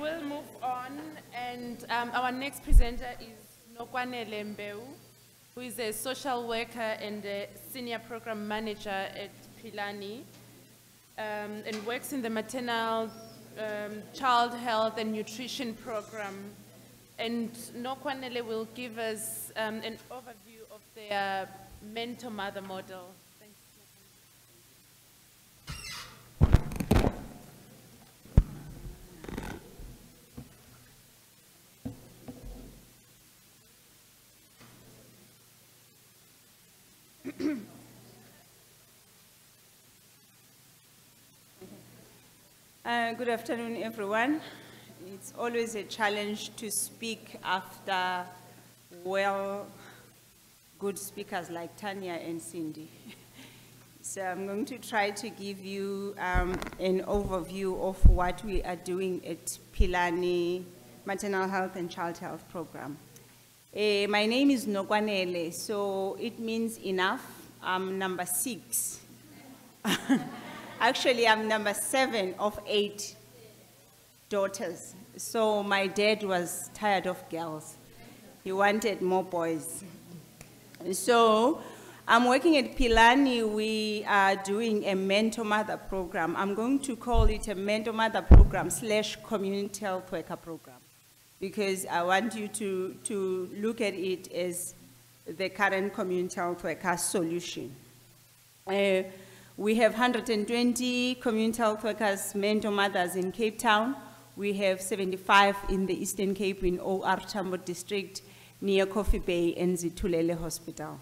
will move on, and um, our next presenter is Nokwanele Mbewu, who is a social worker and a senior program manager at Philani, um, and works in the maternal um, child health and nutrition program. And Nokwanele will give us um, an overview of their mentor mother model. Uh, good afternoon, everyone. It's always a challenge to speak after well, good speakers like Tanya and Cindy. So I'm going to try to give you um, an overview of what we are doing at Philani Maternal Health and Child Health Program. Eh, my name is Nokwanele, so it means enough. I'm number six. Actually, I'm number seven of eight daughters. So my dad was tired of girls. He wanted more boys. So I'm working at Philani. We are doing a mentor mother program. I'm going to call it a mentor mother program slash community health worker program because I want you to, to look at it as the current community health worker solution. Uh, we have 120 community health workers, mentor mothers in Cape Town. We have 75 in the Eastern Cape in OR Tambo district near Coffee Bay and Zithulele Hospital.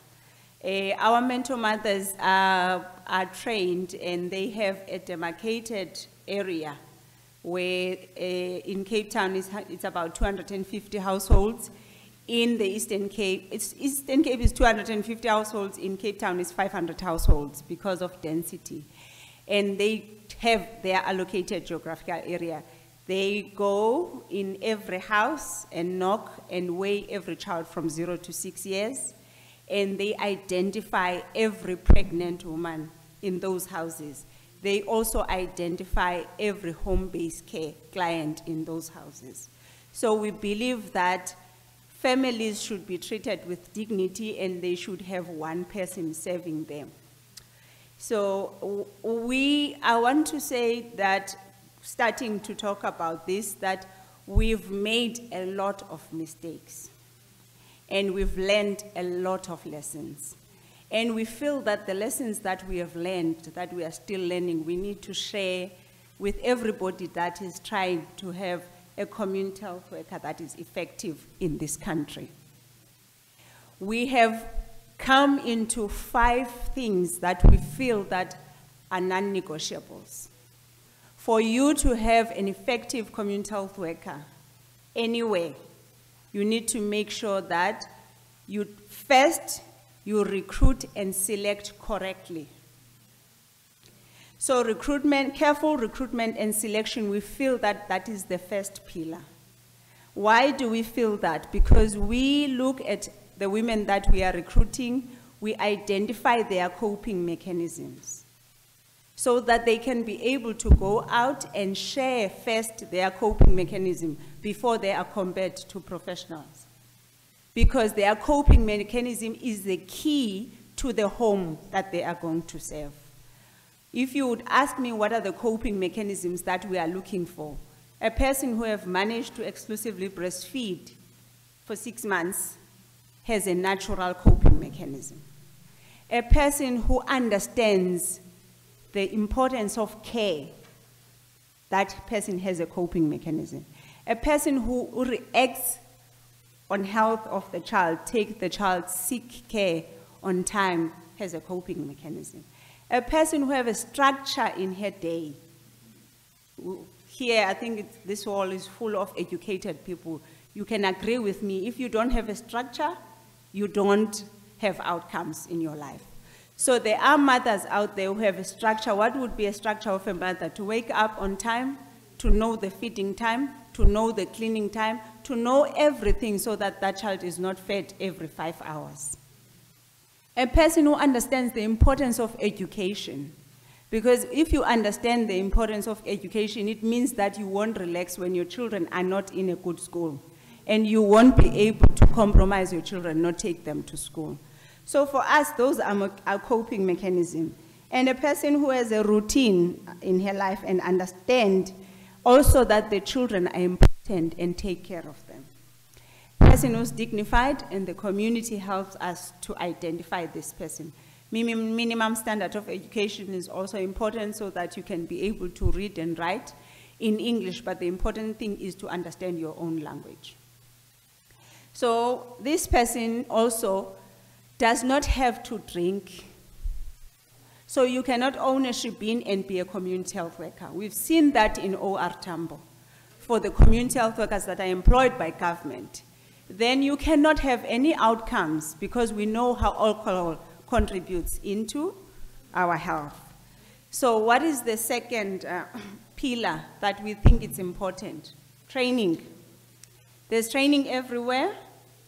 Uh, our mentor mothers are, are trained and they have a demarcated area where uh, in Cape Town it's, it's about 250 households. In the Eastern Cape, it's, Eastern Cape is 250 households, in Cape Town is 500 households because of density. And they have their allocated geographical area. They go in every house and knock and weigh every child from zero to six years. And they identify every pregnant woman in those houses. They also identify every home-based care client in those houses. So we believe that families should be treated with dignity and they should have one person serving them. So we, I want to say that, starting to talk about this, that we've made a lot of mistakes and we've learned a lot of lessons. And we feel that the lessons that we have learned, that we are still learning, we need to share with everybody that is trying to have a community health worker that is effective in this country. We have come into five things that we feel that are non-negotiables. For you to have an effective community health worker anywhere, you need to make sure that you first you recruit and select correctly. So recruitment, careful recruitment and selection, we feel that that is the first pillar. Why do we feel that? Because we look at the women that we are recruiting, we identify their coping mechanisms so that they can be able to go out and share first their coping mechanism before they are compared to professionals. Because their coping mechanism is the key to the home that they are going to serve. If you would ask me what are the coping mechanisms that we are looking for, a person who have managed to exclusively breastfeed for six months has a natural coping mechanism. A person who understands the importance of care, that person has a coping mechanism. A person who reacts on health of the child, take the child's sick care on time, has a coping mechanism. A person who have a structure in her day. Here, I think this wall is full of educated people. You can agree with me, if you don't have a structure, you don't have outcomes in your life. So there are mothers out there who have a structure. What would be a structure of a mother? To wake up on time, to know the feeding time, to know the cleaning time, to know everything so that that child is not fed every five hours. A person who understands the importance of education. Because if you understand the importance of education, it means that you won't relax when your children are not in a good school. And you won't be able to compromise your children, not take them to school. So for us, those are our coping mechanism. And a person who has a routine in her life and understand also that the children are important and take care of them. Person who's dignified and the community helps us to identify this person. Minimum standard of education is also important so that you can be able to read and write in English, but the important thing is to understand your own language. So this person also does not have to drink. So you cannot own a shebeen and be a community health worker. We've seen that in OR Tambo for the community health workers that are employed by government. Then you cannot have any outcomes because we know how alcohol contributes into our health. So what is the second uh, pillar that we think is important? Training. There's training everywhere.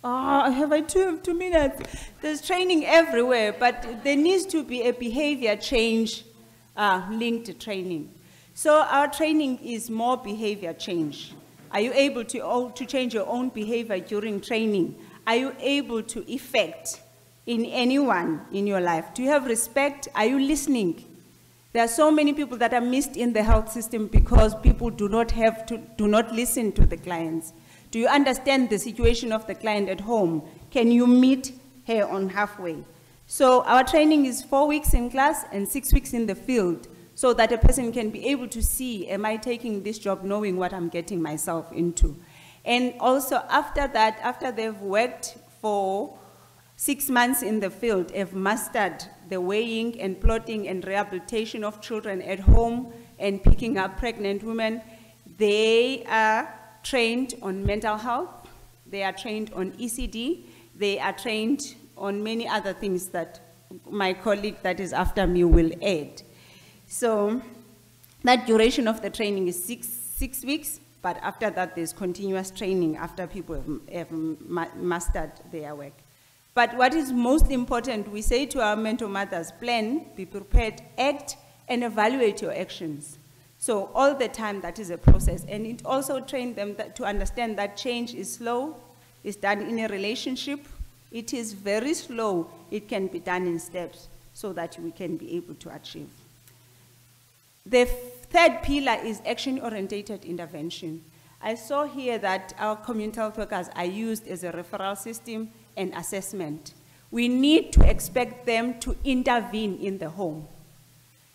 Oh, have I two, two minutes? There's training everywhere, but there needs to be a behavior change uh, linked to training. So our training is more behavior change. Are you able to, o- to change your own behavior during training? Are you able to effect in anyone in your life? Do you have respect? Are you listening? There are so many people that are missed in the health system because people do not have to, do not listen to the clients. Do you understand the situation of the client at home? Can you meet her on halfway? So our training is four weeks in class and six weeks in the field so that a person can be able to see, am I taking this job knowing what I'm getting myself into? And also after that, after they've worked for six months in the field, have mastered the weighing and plotting and rehabilitation of children at home and picking up pregnant women, they are trained on mental health, they are trained on ECD, they are trained on many other things that my colleague that is after me will add. So that duration of the training is six, six weeks, but after that there's continuous training after people have, have ma- mastered their work. But what is most important, we say to our mentor mothers, plan, be prepared, act, and evaluate your actions. So all the time that is a process. And it also trained them that, to understand that change is slow, it's done in a relationship, it is very slow, it can be done in steps so that we can be able to achieve. The third pillar is action-oriented intervention. I saw here that our community health workers are used as a referral system and assessment. We need to expect them to intervene in the home.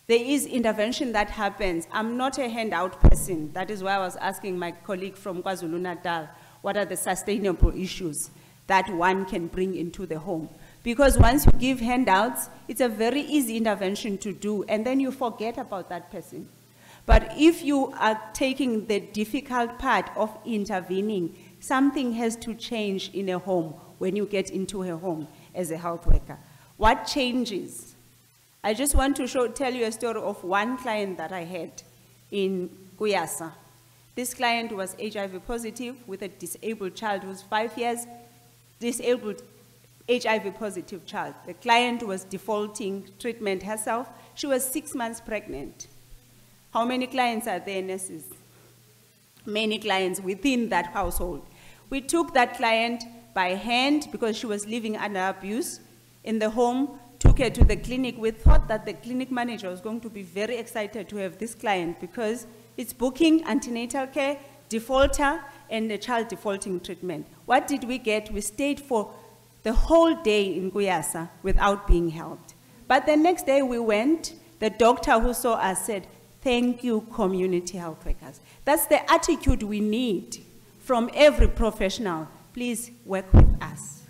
There is intervention that happens. I'm not a handout person. That is why I was asking my colleague from KwaZulu-Natal, what are the sustainable issues that one can bring into the home? Because once you give handouts, it's a very easy intervention to do, and then you forget about that person. But if you are taking the difficult part of intervening, something has to change in a home when you get into a home as a health worker. What changes? I just want to show, tell you a story of one client that I had in Kuyasa. This client was HIV positive with a disabled child who was five years, disabled HIV positive child. The client was defaulting treatment herself. She was six months pregnant. How many clients are there, nurses? Many clients within that household. We took that client by hand because she was living under abuse in the home, took her to the clinic. We thought that the clinic manager was going to be very excited to have this client because it's booking antenatal care, defaulter, and the child defaulting treatment. What did we get? We stayed for the whole day in Kuyasa without being helped. But the next day we went, the doctor who saw us said, Thank you, community health workers. That's the attitude we need from every professional. Please work with us.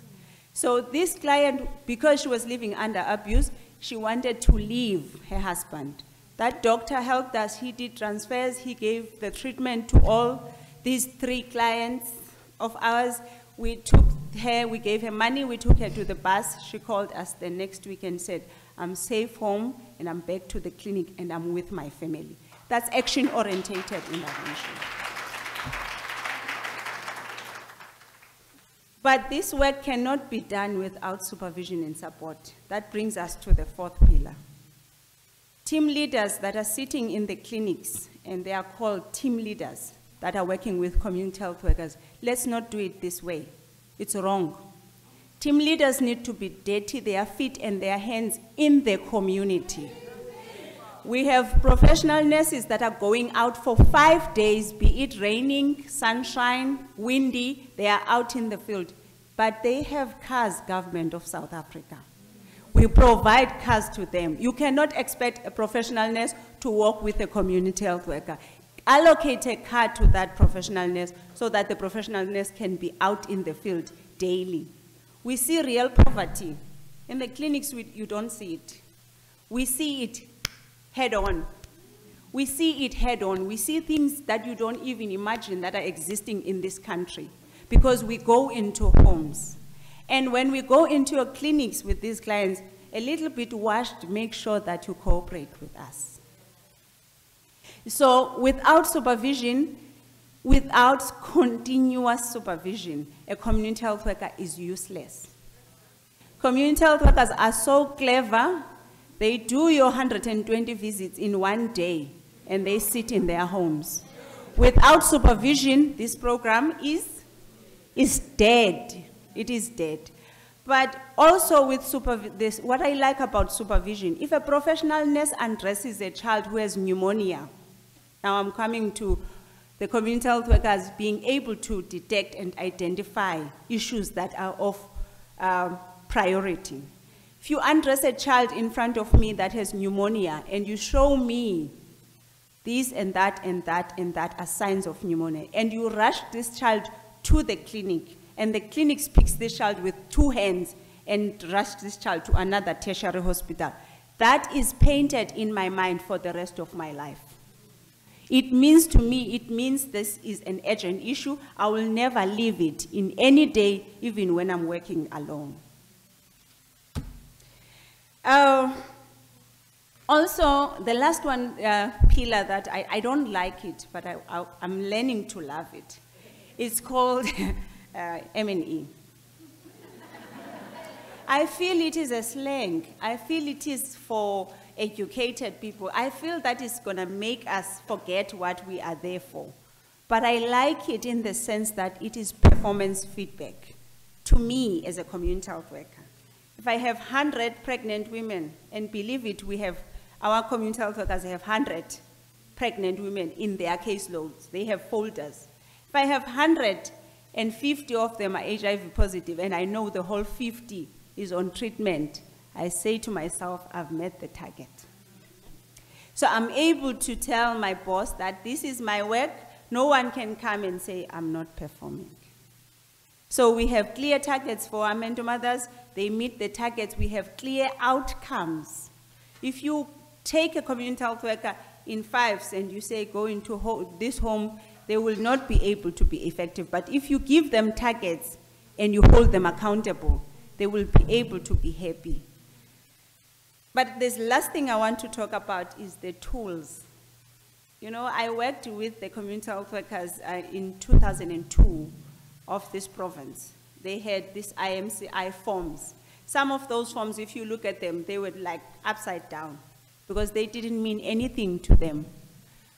So this client, because she was living under abuse, she wanted to leave her husband. That doctor helped us. He did transfers. He gave the treatment to all these three clients of ours. We took her, we gave her money, we took her to the bus. She called us the next week and said, I'm safe home and I'm back to the clinic and I'm with my family. That's action oriented intervention. But this work cannot be done without supervision and support. That brings us to the fourth pillar. team leaders that are sitting in the clinics, and they are called team leaders that are working with community health workers, let's not do it this way. It's wrong. Team leaders need to be dirty, their feet and their hands in the community. We have professional nurses that are going out for five days, be it raining, sunshine, windy, they are out in the field. But they have cars, government of South Africa. We provide cars to them. You cannot expect a professional nurse to work with a community health worker. Allocate a car to that professional nurse so that the professional nurse can be out in the field daily. We see real poverty. In the clinics, we, you don't see it. We see it head on. We see it head on. We see things that you don't even imagine that are existing in this country because we go into homes. And when we go into your clinics with these clients, a little bit washed, make sure that you cooperate with us. So without supervision, without continuous supervision, a community health worker is useless. Community health workers are so clever they do your 120 visits in one day and they sit in their homes. Without supervision, this program is, is dead. It is dead. But also with this, what I like about supervision, if a professional nurse undresses a child who has pneumonia, now I'm coming to the community health workers being able to detect and identify issues that are of uh, priority. If you undress a child in front of me that has pneumonia and you show me this and that and that and that are signs of pneumonia, and you rush this child to the clinic, and the clinic picks this child with two hands and rush this child to another tertiary hospital, that is painted in my mind for the rest of my life. It means to me, it means this is an urgent issue. I will never leave it in any day, even when I'm working alone. Uh, also, the last one uh, pillar that I, I, don't like it, but I, am learning to love it. It's called uh, M&E. I feel it is a slang. I feel it is for educated people. I feel that is going to make us forget what we are there for. But I like it in the sense that it is performance feedback to me as a community health worker. If I have 100 pregnant women, and believe it, we have, our community health workers have 100 pregnant women in their caseloads. They have folders. If I have 150 of them are HIV positive, and I know the whole 50 is on treatment, I say to myself, I've met the target. So I'm able to tell my boss that this is my work. No one can come and say, I'm not performing. So we have clear targets for our mentor mothers. They meet the targets. We have clear outcomes. If you take a community health worker in fives and you say go into ho this home, they will not be able to be effective. But if you give them targets and you hold them accountable, they will be able to be happy. But this last thing I want to talk about is the tools. You know, I worked with the community health workers uh, in 2002 of this province they had these IMCI forms. Some of those forms, if you look at them, they were like upside down because they didn't mean anything to them.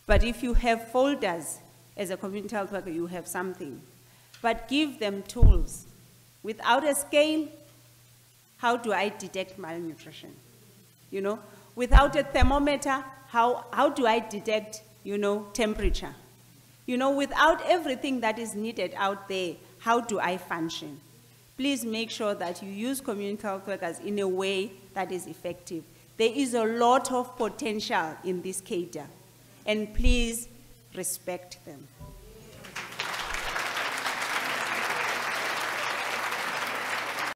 But if you have folders as a community health worker, you have something. But give them tools. Without a scale, how do I detect malnutrition? You know, without a thermometer, how, how do I detect, you know, temperature? You know, without everything that is needed out there, how do I function? Please make sure that you use community health workers in a way that is effective. There is a lot of potential in this cadre, and please respect them.